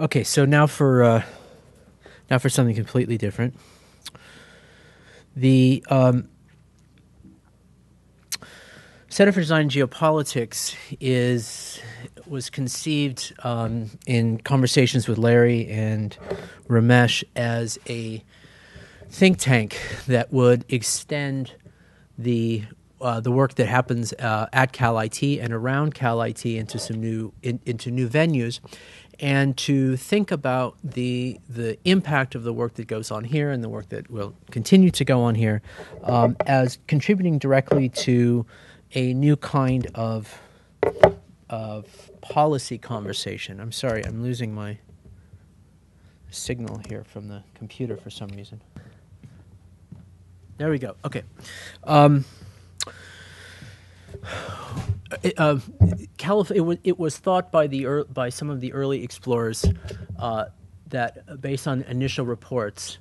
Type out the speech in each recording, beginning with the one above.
Okay, so now for uh, now for something completely different. The um, Center for Design and Geopolitics is was conceived um, in conversations with Larry and Ramesh as a think tank that would extend the uh, the work that happens uh, at Cal IT and around Cal IT into some new in, into new venues, and to think about the the impact of the work that goes on here and the work that will continue to go on here um, as contributing directly to a new kind of of policy conversation. I'm sorry, I'm losing my signal here from the computer for some reason. There we go. Okay. Um, uh, Calif- it, was, it was thought by the er- by some of the early explorers uh, that, uh, based on initial reports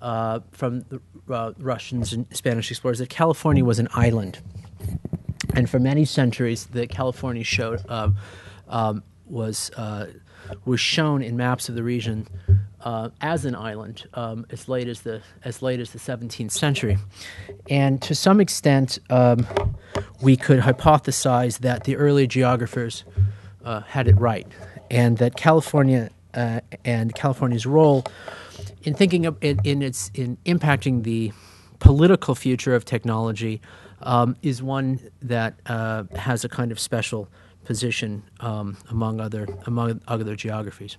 uh, from the uh, Russians and Spanish explorers, that California was an island, and for many centuries, the California showed um, um, was uh, was shown in maps of the region uh, as an island um, as late as the as late as the 17th century, and to some extent, um, we could hypothesize that the early geographers uh, had it right, and that California uh, and California's role in thinking of in, in its in impacting the political future of technology um, is one that uh, has a kind of special position um, among other among other geographies.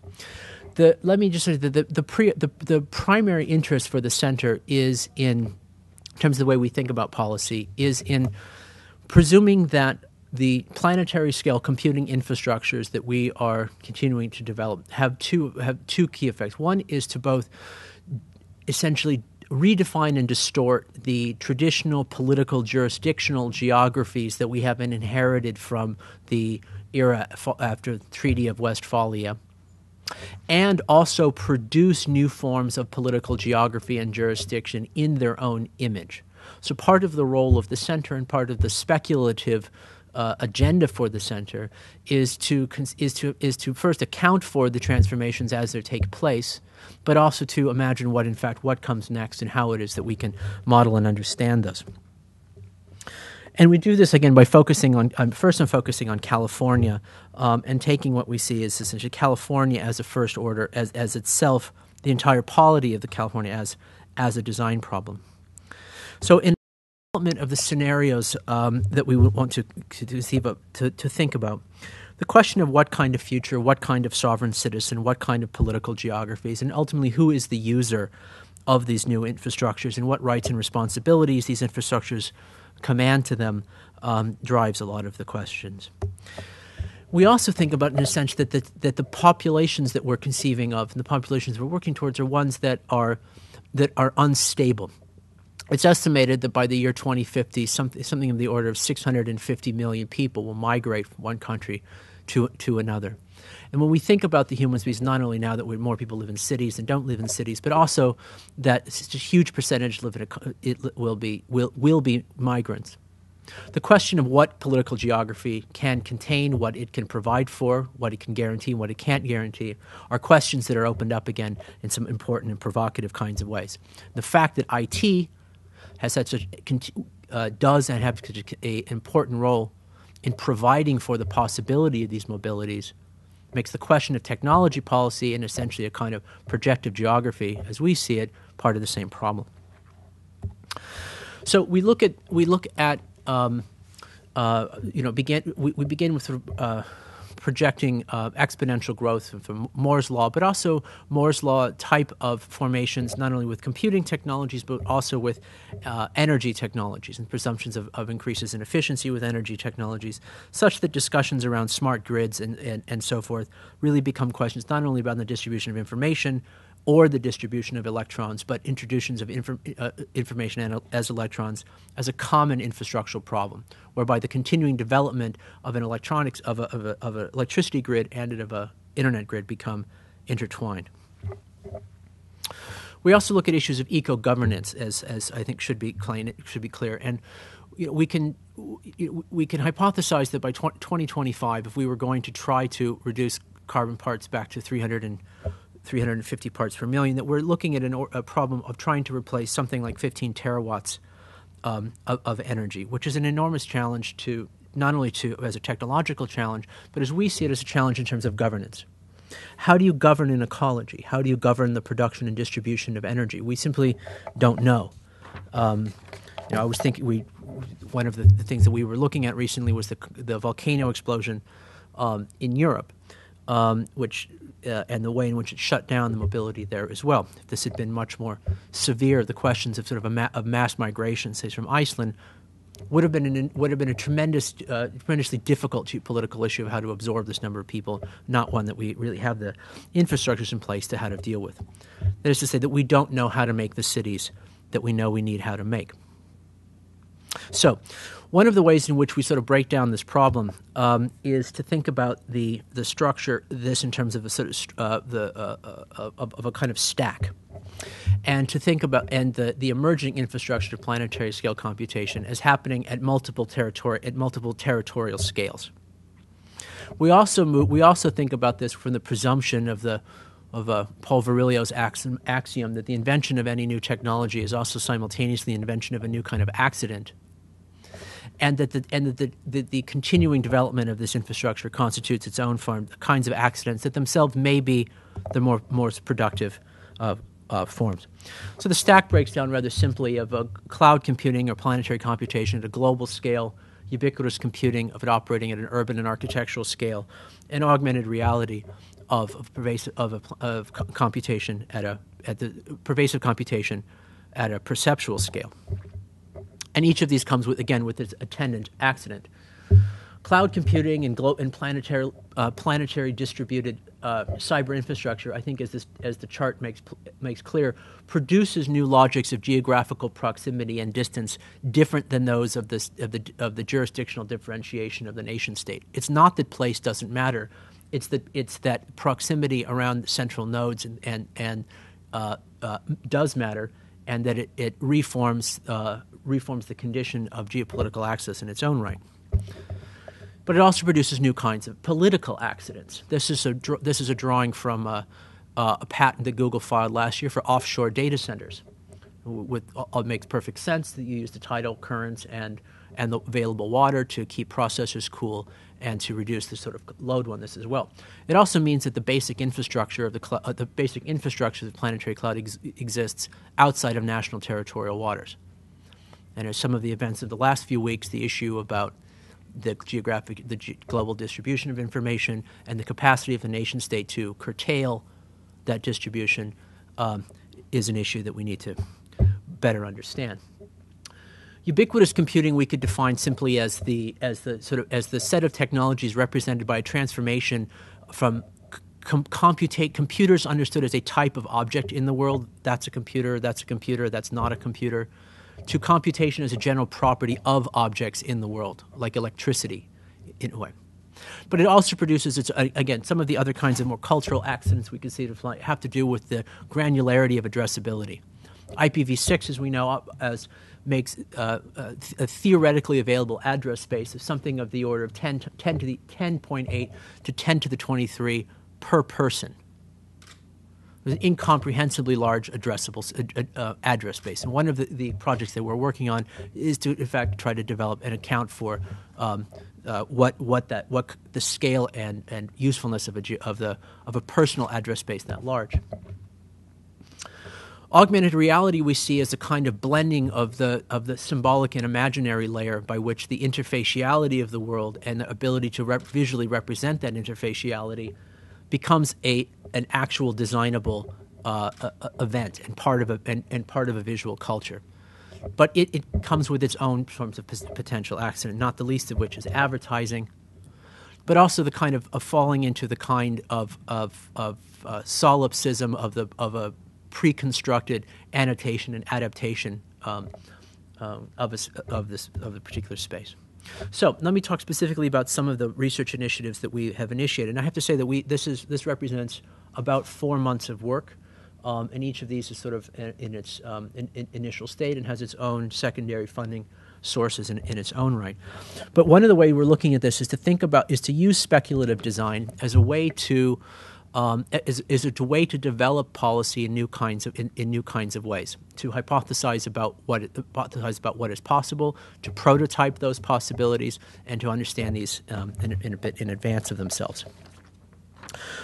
The, let me just say that the the, pre, the the primary interest for the center is in, in terms of the way we think about policy is in presuming that the planetary scale computing infrastructures that we are continuing to develop have two have two key effects. One is to both essentially redefine and distort the traditional political jurisdictional geographies that we have inherited from the era after the Treaty of Westphalia, and also produce new forms of political geography and jurisdiction in their own image. So, part of the role of the center and part of the speculative uh, agenda for the center is to is to is to first account for the transformations as they take place, but also to imagine what in fact what comes next and how it is that we can model and understand those. And we do this again by focusing on um, first on focusing on California um, and taking what we see as essentially California as a first order as as itself the entire polity of the California as as a design problem. So in development of the scenarios um, that we want to to, to to think about. The question of what kind of future, what kind of sovereign citizen, what kind of political geographies, and ultimately who is the user of these new infrastructures and what rights and responsibilities these infrastructures command to them um, drives a lot of the questions. We also think about, in a sense, that the, that the populations that we're conceiving of and the populations we're working towards are ones that are that are unstable it's estimated that by the year 2050, something, something in the order of 650 million people will migrate from one country to, to another. And when we think about the human species, not only now that more people live in cities and don't live in cities, but also that such a huge percentage live in a, it will be will will be migrants. The question of what political geography can contain, what it can provide for, what it can guarantee, what it can't guarantee, are questions that are opened up again in some important and provocative kinds of ways. The fact that IT has such a uh, does and have such an important role in providing for the possibility of these mobilities makes the question of technology policy and essentially a kind of projective geography, as we see it, part of the same problem. So we look at we look at um, uh, you know begin we, we begin with uh, projecting uh, exponential growth from Moore's law, but also Moore's law type of formations, not only with computing technologies, but also with uh, energy technologies and presumptions of, of, increases in efficiency with energy technologies, such that discussions around smart grids and, and, and so forth really become questions not only about the distribution of information, or the distribution of electrons, but introductions of uh, information as electrons as a common infrastructural problem, whereby the continuing development of an electronics of a, of, a, of an electricity grid and of an internet grid become intertwined. We also look at issues of eco governance, as, as I think should be clear, should be clear, and you know, we can we can hypothesize that by 2025, if we were going to try to reduce carbon parts back to 300 and 350 parts per million, that we're looking at an, a problem of trying to replace something like 15 terawatts um, of, of, energy, which is an enormous challenge to not only to as a technological challenge, but as we see it as a challenge in terms of governance. How do you govern an ecology? How do you govern the production and distribution of energy? We simply don't know. Um, you know, I was thinking we one of the, the, things that we were looking at recently was the the volcano explosion um, in Europe, um, which uh, and the way in which it shut down the mobility there as well. If this had been much more severe, the questions of sort of a ma- of mass migration, say from Iceland, would have been an, would have been a tremendous, uh, tremendously difficult political issue of how to absorb this number of people. Not one that we really have the infrastructures in place to how to deal with. That is to say that we don't know how to make the cities that we know we need how to make. So, one of the ways in which we sort of break down this problem um, is to think about the the structure this in terms of a sort of uh, the uh, uh, of, of, a kind of stack, and to think about and the, the emerging infrastructure of planetary scale computation as happening at multiple territory at multiple territorial scales. We also move, we also think about this from the presumption of the of uh, Paul Virilio's axiom, axiom that the invention of any new technology is also simultaneously the invention of a new kind of accident and that the, and that the, the, the, continuing development of this infrastructure constitutes its own form, kinds of accidents that themselves may be the more, productive uh, uh, forms. So the stack breaks down rather simply of a cloud computing or planetary computation at a global scale, ubiquitous computing of it operating at an urban and architectural scale, and augmented reality of, of pervasive of, a, of computation at a at the pervasive computation at a perceptual scale and each of these comes with again with its attendant accident. Cloud computing and, glo- and planetary, uh, planetary distributed uh, cyber infrastructure, I think, as, this, as the chart makes, makes clear, produces new logics of geographical proximity and distance different than those of, this, of, the, of the jurisdictional differentiation of the nation state. It's not that place doesn't matter, it's that, it's that proximity around central nodes and, and, and uh, uh does matter, and that it, it reforms uh, reforms the condition of geopolitical access in its own right. But it also produces new kinds of political accidents. This is a, this is a drawing from a, a patent that Google filed last year for offshore data centers. With, it makes perfect sense that you use the tidal currents and, and the available water to keep processors cool and to reduce the sort of load on this as well. It also means that the basic infrastructure of the, cl- uh, the basic infrastructure of the planetary cloud ex- exists outside of national territorial waters. And as some of the events of the last few weeks, the issue about the geographic, the global distribution of information, and the capacity of the nation state to curtail that distribution um, is an issue that we need to better understand. Ubiquitous computing we could define simply as the as the sort of as the set of technologies represented by a transformation from com- computate computers understood as a type of object in the world. That's a computer. That's a computer. That's not a computer to computation as a general property of objects in the world, like electricity, in a way. But it also produces, its, again, some of the other kinds of more cultural accidents we can see to have to do with the granularity of addressability. IPv6, as we know, as makes uh, a, a, theoretically available address space of something of the order of 10, to, 10 to the 10.8 to 10 to the 23 per person It an incomprehensibly large addressable uh, uh, address space. And one of the, the, projects that we're working on is to, in fact, try to develop and account for um, uh, what what that what the scale and, and usefulness of a of the of a personal address space that large. Augmented reality we see as a kind of blending of the of the symbolic and imaginary layer by which the interfaciality of the world and the ability to rep- visually represent that interfaciality becomes a an actual designable uh, event and part of a and, and, part of a visual culture. But it, it comes with its own forms of potential accident, not the least of which is advertising, but also the kind of, of falling into the kind of of, of uh, solipsism of the of a pre-constructed annotation and adaptation um, um, of, a, of this of the particular space. So let me talk specifically about some of the research initiatives that we have initiated. And I have to say that we this is this represents about four months of work. Um, and each of these is sort of in, in its um, in, in initial state and has its own secondary funding sources in, in its own right. But one of the ways we're looking at this is to think about is to use speculative design as a way to um, is, is a way to develop policy in new kinds of in, in, new kinds of ways to hypothesize about what hypothesize about what is possible to prototype those possibilities and to understand these um, in, in, a bit in advance of themselves.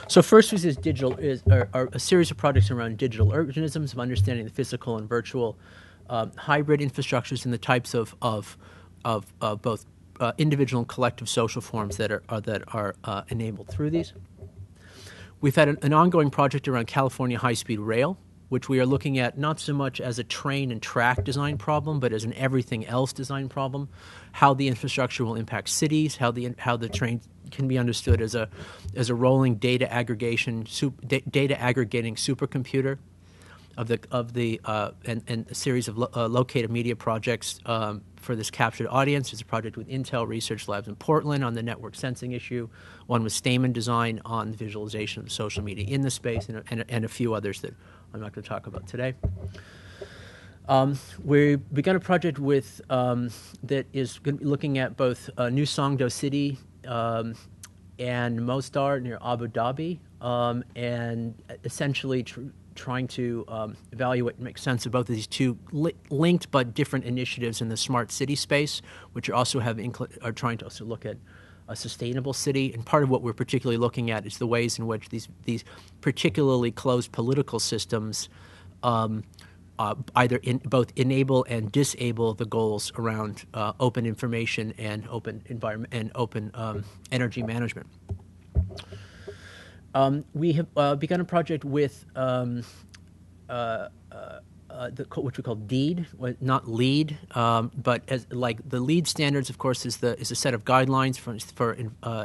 So first is digital is are, are, a series of projects around digital organisms of understanding the physical and virtual um, hybrid infrastructures and the types of of of uh, both uh, individual and collective social forms that are, are that are uh, enabled through these. We've had an, an ongoing project around California high speed rail, which we are looking at not so much as a train and track design problem, but as an everything else design problem. How the infrastructure will impact cities, how the how the train can be understood as a as a rolling data aggregation data aggregating supercomputer of the of the uh, and, and, a series of lo, uh, located media projects um, for this captured audience. There's a project with Intel Research Labs in Portland on the network sensing issue. One with Stamen Design on the visualization of social media in the space, and, and, and a few others that I'm not going to talk about today. Um, we began a project with um, that is looking at both uh, New Songdo City um, and Masdar near Abu Dhabi, um, and essentially tr- trying to um, evaluate and make sense of both of these two li- linked but different initiatives in the smart city space, which also have incl- are trying to also look at a sustainable city. And part of what we're particularly looking at is the ways in which these these particularly closed political systems. Um, uh, either in, both enable and disable the goals around uh, open information and open environment and open um, energy management. Um, we have uh, begun a project with um, uh, uh, uh, the, which we call DEED, not LEED, um, but as like the LEED standards, of course, is the is a set of guidelines for for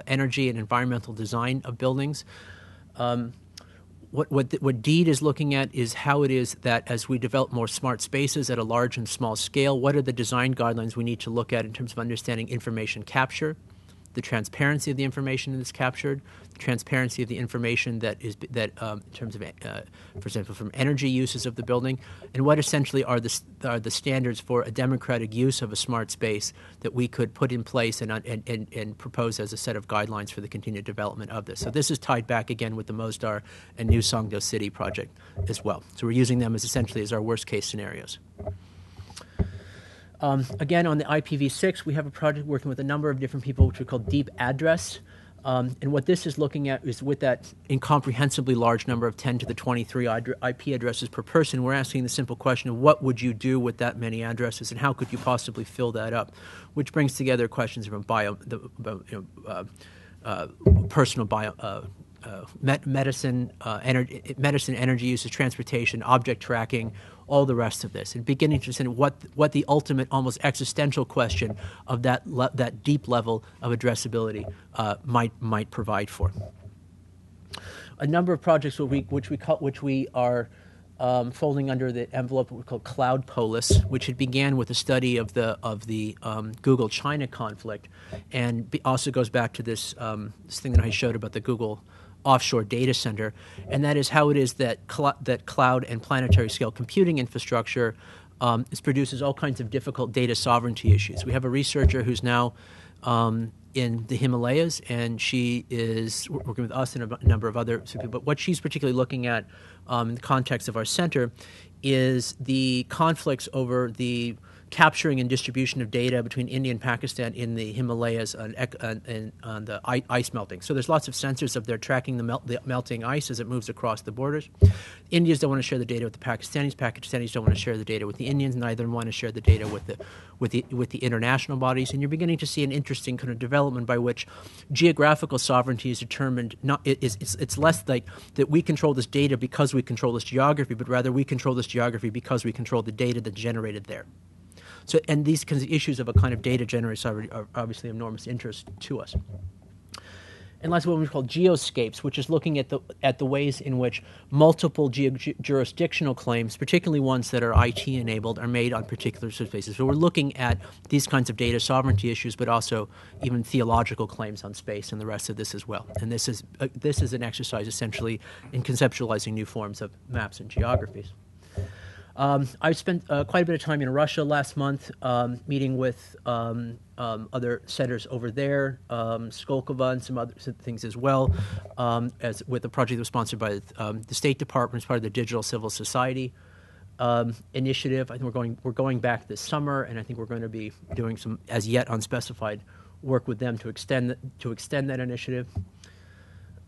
energy and environmental design of buildings. Um, what, what, what DEED is looking at is how it is that as we develop more smart spaces at a large and small scale, what are the design guidelines we need to look at in terms of understanding information capture, the transparency of the information that is captured, the transparency of the information that is that um, in terms of, uh, for example, from energy uses of the building, and what essentially are the are the standards for a democratic use of a smart space that we could put in place and and, and, and propose as a set of guidelines for the continued development of this. So this is tied back again with the Masdar and New Songdo City project as well. So we're using them as essentially as our worst case scenarios. Um, again, on the IPv6, we have a project working with a number of different people, which we call Deep Address. Um, and what this is looking at is with that incomprehensibly large number of 10 to the 23 IP addresses per person, we're asking the simple question of what would you do with that many addresses and how could you possibly fill that up, which brings together questions from bio, the, about, you know, uh, uh, personal bio, uh, uh, medicine, uh, ener- medicine, energy uses, transportation, object tracking, all the rest of this, and beginning to understand what what the ultimate, almost existential question of that le- that deep level of addressability uh, might might provide for. A number of projects which we which we call, which we are um, folding under the envelope we call Cloud Polis, which had began with a study of the of the um, Google China conflict, and be, also goes back to this um, this thing that I showed about the Google offshore data center, and that is how it is that cl- that cloud and planetary scale computing infrastructure um, produces all kinds of difficult data sovereignty issues. We have a researcher who's now um, in the Himalayas, and she is working with us and a number of other people. But what she's particularly looking at um, in the context of our center is the conflicts over the capturing and distribution of data between India and Pakistan in the Himalayas and, and on the ice melting. So there's lots of sensors up there tracking the, the, melting ice as it moves across the borders. Indians don't want to share the data with the Pakistanis. Pakistanis don't want to share the data with the Indians. Neither want to share the data with the with the with the international bodies. And you're beginning to see an interesting kind of development by which geographical sovereignty is determined. Not is it's, it's less like that we control this data because we control this geography, but rather we control this geography because we control the data that's generated there. So, and these kinds of issues of a kind of data generated are obviously of enormous interest to us. And last, what we call geoscapes, which is looking at the at the ways in which multiple ge- jurisdictional claims, particularly ones that are IT enabled, are made on particular spaces. So we're looking at these kinds of data sovereignty issues, but also even theological claims on space and the rest of this as well. And this is uh, this is an exercise essentially in conceptualizing new forms of maps and geographies. Um, I spent uh, quite a bit of time in Russia last month, um, meeting with um, um other centers over there, um, Skolkovo and some other things as well, um, as with a project that was sponsored by the State Department as part of the Digital Civil Society initiative. I think we're going we're going back this summer, and I think we're going to be doing some as yet unspecified work with them to extend to extend that initiative.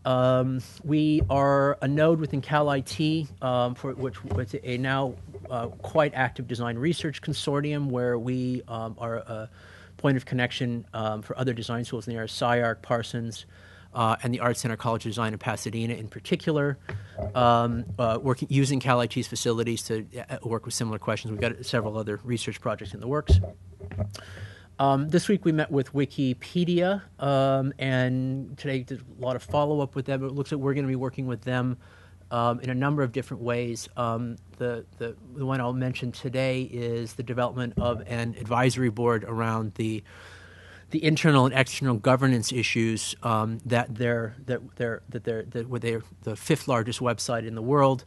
Um, we are a node within Cal IT, um, for which with a now uh, quite active design research consortium, where we um, are a point of connection um, for other design schools in the area, SCI-Arc, Parsons, uh, and the Art Center College of Design in Pasadena, in particular, um, uh, working using Cal IT's facilities to uh, work with similar questions. We've got several other research projects in the works. Um, this week we met with Wikipedia, um, and today did a lot of follow up with them. It looks like we're going to be working with them um, in a number of different ways. Um, the, the, the one I'll mention today is the development of an advisory board around the the internal and external governance issues um, that they're that they're that they're that they're the fifth largest website in the world,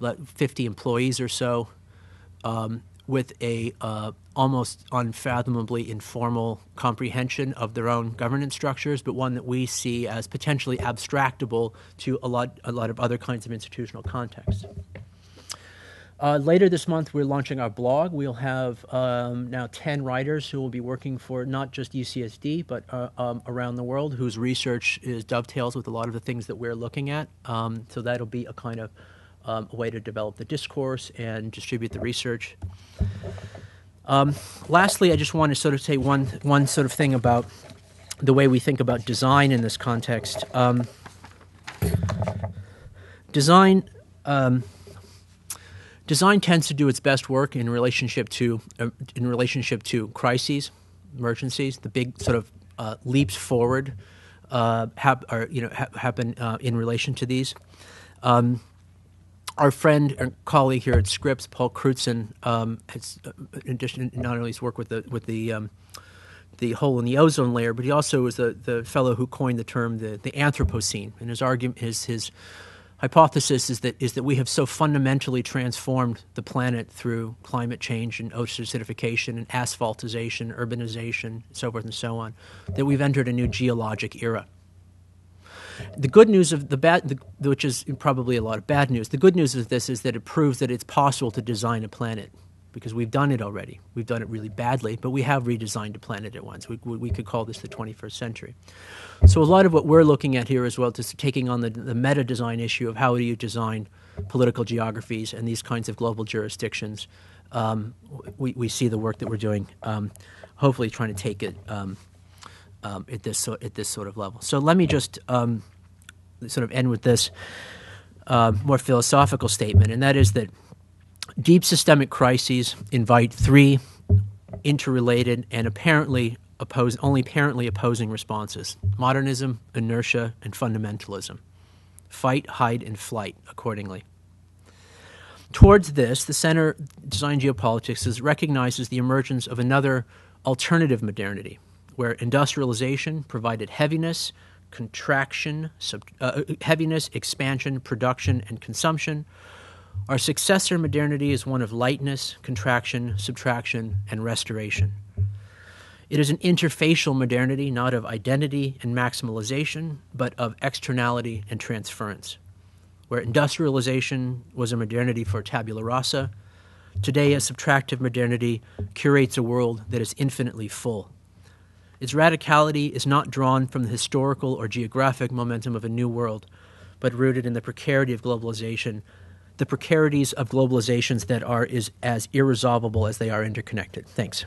50 employees or so. Um, with a uh, almost unfathomably informal comprehension of their own governance structures, but one that we see as potentially abstractable to a lot, a lot of other kinds of institutional contexts. Uh, later this month, we're launching our blog. We'll have um, now 10 writers who will be working for not just UCSD, but uh, um, around the world, whose research is dovetails with a lot of the things that we're looking at. Um, so that'll be a kind of um, a way to develop the discourse and distribute the research. Um, lastly, I just want to sort of say one one sort of thing about the way we think about design in this context. Um, design um, design tends to do its best work in relationship to uh, in relationship to crises, emergencies, the big sort of uh, leaps forward uh, have, or, you know ha- happen uh, in relation to these. Um, our friend and colleague here at Scripps, Paul Crutzen, um, has, uh, in addition, not only his work with the with the um, the hole in the ozone layer, but he also was the, the fellow who coined the term the, the Anthropocene. And his argument, his his hypothesis is that is that we have so fundamentally transformed the planet through climate change and ocean acidification and asphaltization, urbanization, so forth and so on, that we've entered a new geologic era. The good news of the bad, the, which is probably a lot of bad news, the good news of this is that it proves that it's possible to design a planet because we've done it already. We've done it really badly, but we have redesigned a planet at once. We, we could call this the 21st century. So a lot of what we're looking at here as well is taking on the, the meta design issue of how do you design political geographies and these kinds of global jurisdictions. Um, we, we see the work that we're doing, um, hopefully trying to take it um, um, at this at this sort of level. So let me just um, sort of end with this uh, more philosophical statement, and that is that deep systemic crises invite three interrelated and apparently oppose, only apparently opposing responses: modernism, inertia, and fundamentalism. Fight, hide, and flight accordingly. Towards this, the Center Design Geopolitics recognizes the emergence of another alternative modernity, where industrialization provided heaviness, contraction, sub, uh, heaviness, expansion, production, and consumption. Our successor modernity is one of lightness, contraction, subtraction, and restoration. It is an interfacial modernity, not of identity and maximalization, but of externality and transference. Where industrialization was a modernity for tabula rasa, today a subtractive modernity curates a world that is infinitely full. Its radicality is not drawn from the historical or geographic momentum of a new world, but rooted in the precarity of globalization, the precarities of globalizations that are is as irresolvable as they are interconnected. Thanks.